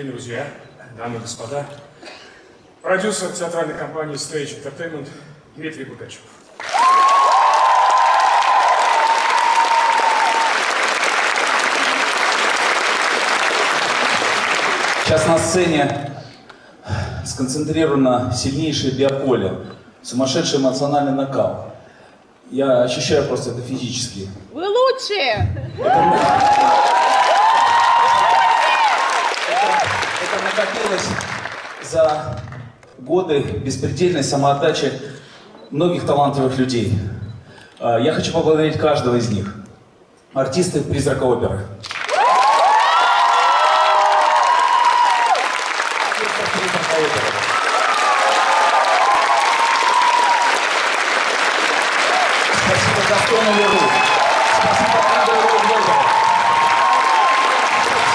дорогие друзья, дамы и господа, продюсер театральной компании Stage Entertainment Дмитрий Богачев. Сейчас на сцене сконцентрировано сильнейшее биополе, сумасшедший эмоциональный накал. Я ощущаю просто это физически. Вы лучшие! Это накопилось за годы беспредельной самоотдачи многих талантливых людей. А, Я хочу поблагодарить каждого из них. Артисты «Призрака оперы».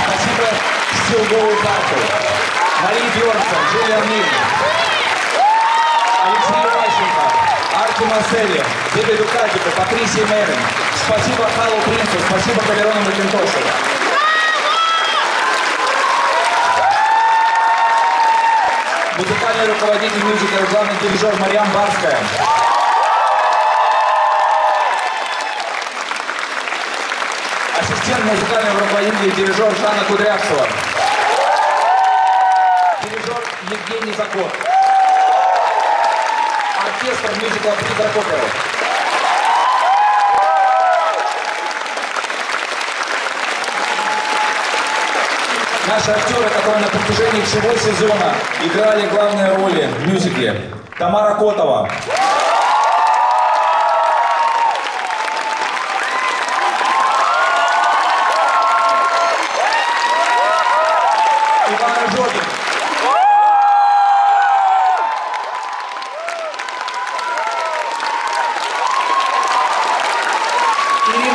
Спасибо Стилгову Парку, Бьернсон, Джулия Миль, Алексею Ващенко, Арти Марселе, Игорю Кадику, Патрисии Мэрин. Спасибо Халу Принцу, спасибо Калерону Макинтошу. Музыкальный руководитель мюзикла, главный дирижер Марьям Барская. Ассистент музыкального руководителя дирижер Жанна Кудрявцева. Закот. Оркестр мюзикла «Призрак оперы». Наши актеры, которые на протяжении всего сезона играли главные роли в мюзикле. Тамара Котова,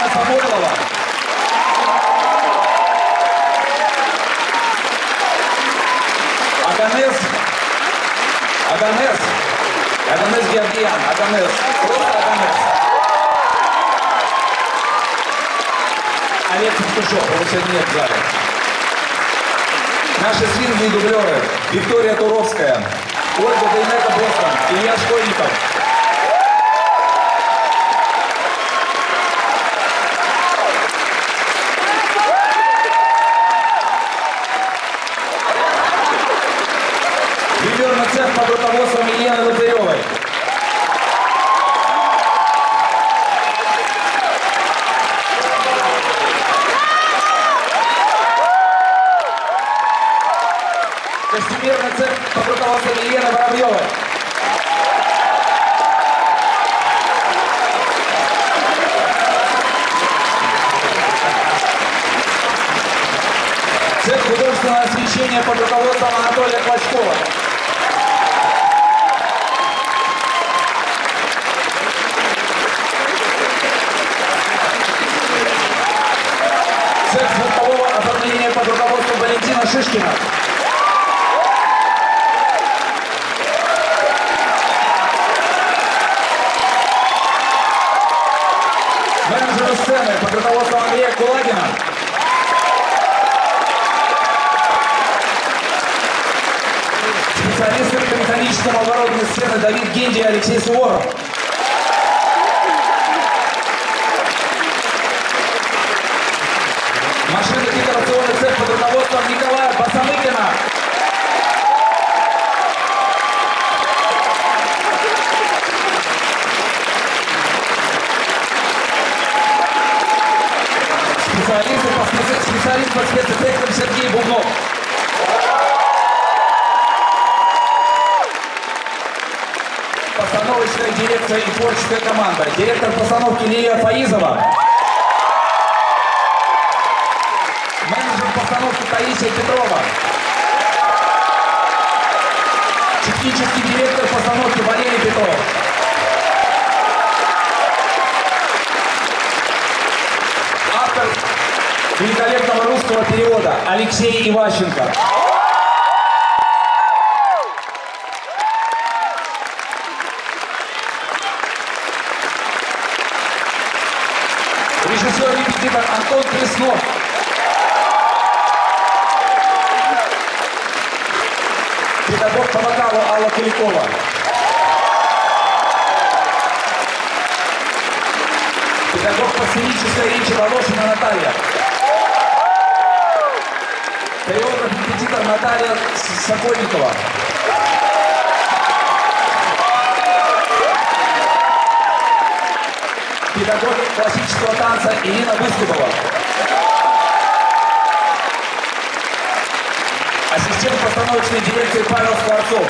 Ирина Самойлова, Аганес, Аганес, Аганес Георгиян, Аганес, просто Аганес. Олег Пастушов, его сегодня нет в зале. Наши свинги дублеры. Виктория Туровская, Ольга Дейнека Бостон, Илья Школьников. Под руководством Елены Латыревой. Костюмерный цех под руководством Елены Воробьевой. Цех художественного освещения под руководством Анатолия Клочкова. Оформления под руководством Валентина Шишкина. Менеджеры сцены под руководством Андрея Кулагина. Специалисты по механическому оборудованию сцены Давид Генди и Алексей Суворов. Машинно-декорационный цех под руководством Николая Басамыкина. Специалисты по специ- специалист по спецэффектам Сергей Бубнов. Постановочная дирекция и творческая команда. Директор постановки Лилия Фаизова. Менеджер постановки Таисия Петрова. Технический директор постановки Валерий Петров. Автор великолепного русского перевода Алексей Иващенко. Режиссер-репетитор Антон Преснов. Педагог по вокалу Алла Куликова. Педагог по сценической речи Волошина Наталья. Хореограф репетитор Наталья Сокольникова. Педагог классического танца Ирина Выступова. Ассистент постановочной дирекции Павел Скворцов.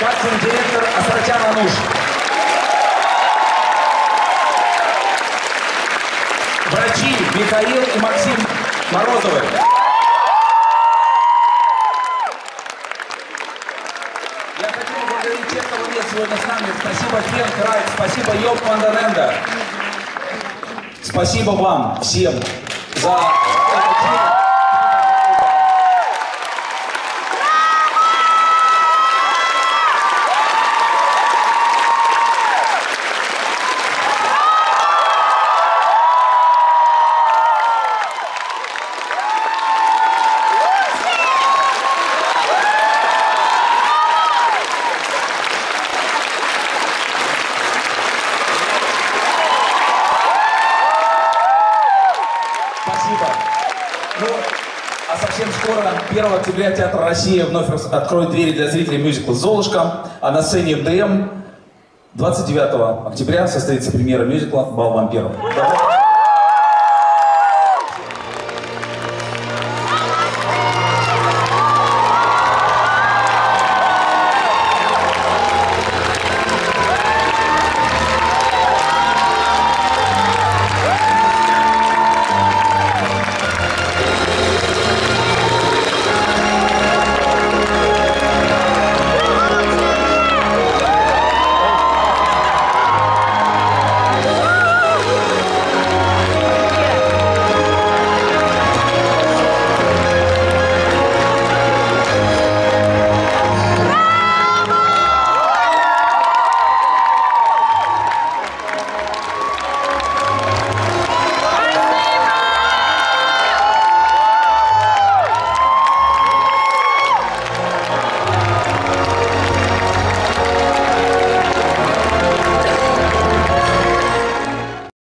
Кастинг-директор Асратян Ануш. Врачи Михаил и Максим Морозовы. Я хочу поблагодарить тех, кого нет сегодня с нами. Спасибо Фен Крайт, спасибо Йоп Мандеренда. Спасибо вам всем за это чудо. Спасибо. Ну, а совсем скоро, 1 октября, Театр России вновь откроет двери для зрителей мюзикла «Золушка», а на сцене МДМ 29 октября состоится премьера мюзикла «Бал вампиров».